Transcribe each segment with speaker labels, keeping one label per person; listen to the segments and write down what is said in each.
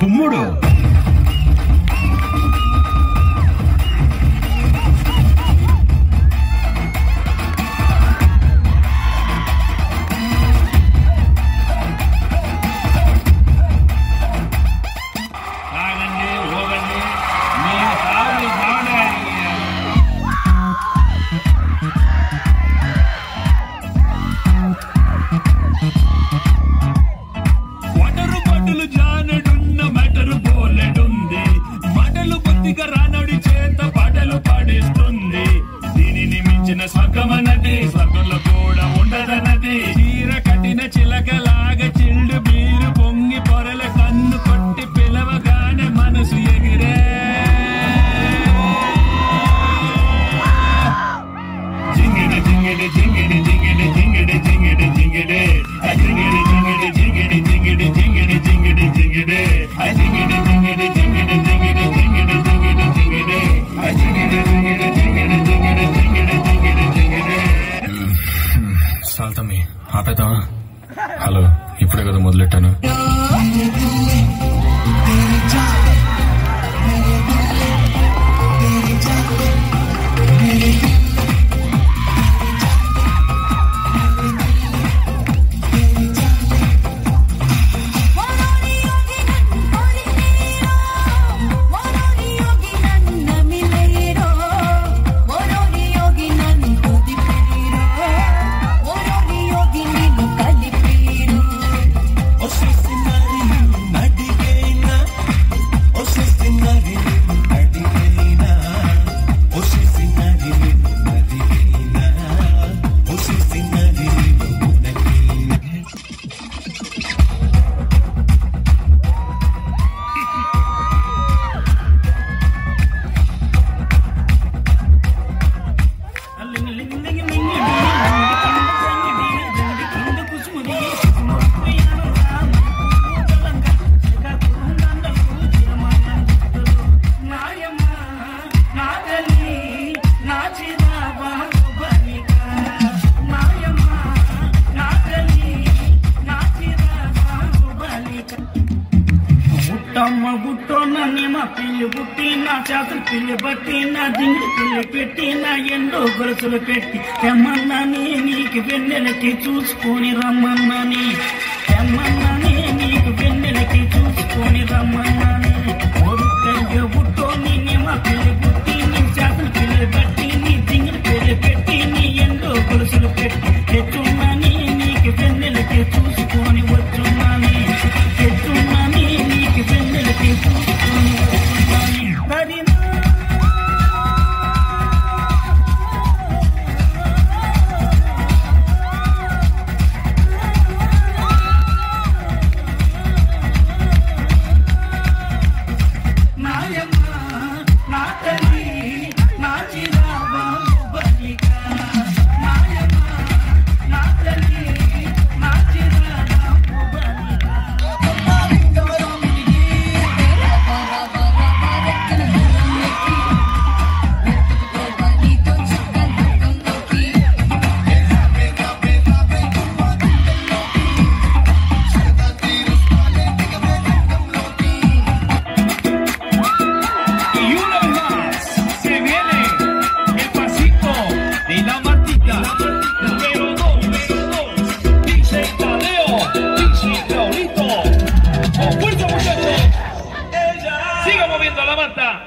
Speaker 1: Tomorrow. ಕಮನ ఆపేతావా hello ఇప్పుడే కదా మొదలెట్టాను. చేతులు పిల్లి బట్టి నా దింగులు పిల్లి పెట్టి నా గొలుసులు పెట్టి తెమ్మన్నాని నీకు వెన్నెలకి చూసుకొని రమ్మన్నాని తెమ్మన్నాని నీకు వెన్నెలకి చూసుకొని రమ్మన్నాని ఒడుకయ్య బుట్టోని నిమ్మ పిల్లి పుట్టి నీ చేతులు పిల్లి బట్టి నీ దింగులు పిల్లి పెట్టి నీ ఎండో గొలుసులు పెట్టి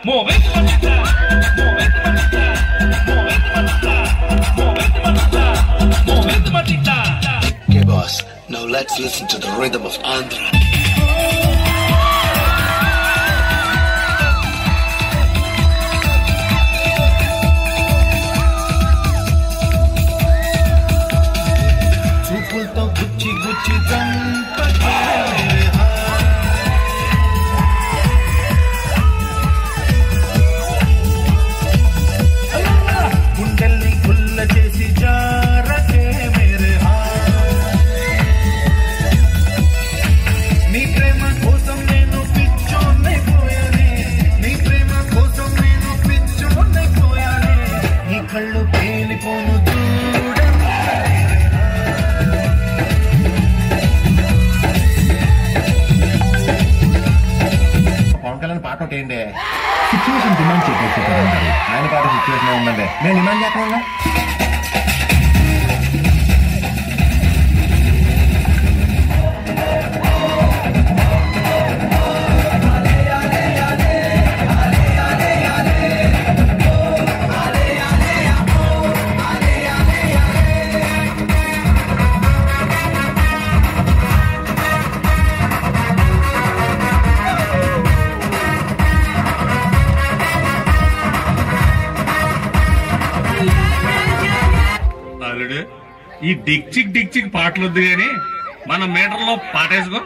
Speaker 2: Okay, boss. Now let's listen to the rhythm of Andhra.
Speaker 3: ఏంటి? సిచ్యువేషన్ డిమాండ్ చేసేసి ఆయన పాట సిచ్యువేషన్ ఉందండి. నేను డిమాండ్ చేస్తాను
Speaker 4: ఈ డిక్చిక్ డిక్చిక్ పాటలు వద్దు కానీ మన మీటర్లో పాటేసుకో.